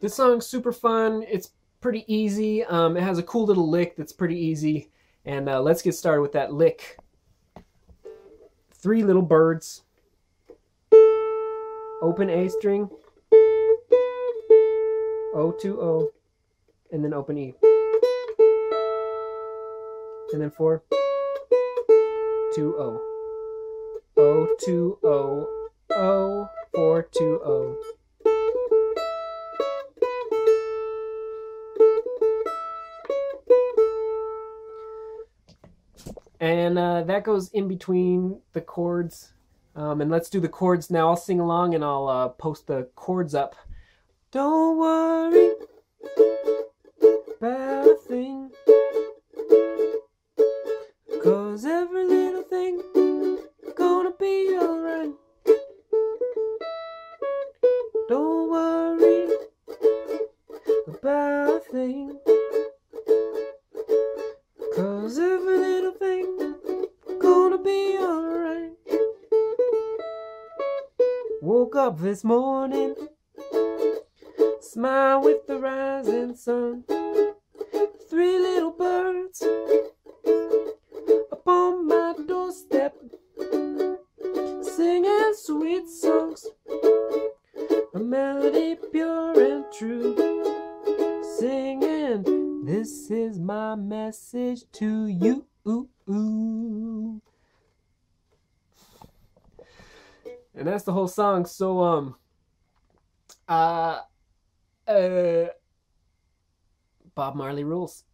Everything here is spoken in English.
this song's super fun. It's pretty easy. Um, it has a cool little lick that's pretty easy. And uh, let's get started with that lick. Three little birds. Open A string. O to O. And then open E. And then four. Two O. O to O. O. Four to O. And uh, that goes in between the chords. Um, and let's do the chords now. I'll sing along and I'll uh, post the chords up. Don't worry about a thing. Cause every little thing gonna be alright. Don't worry Woke up this morning, smile with the rising sun. Three little birds upon my doorstep, singing sweet songs, a melody pure and true, singing. This is my message to you. And that's the whole song. So um uh uh Bob Marley rules.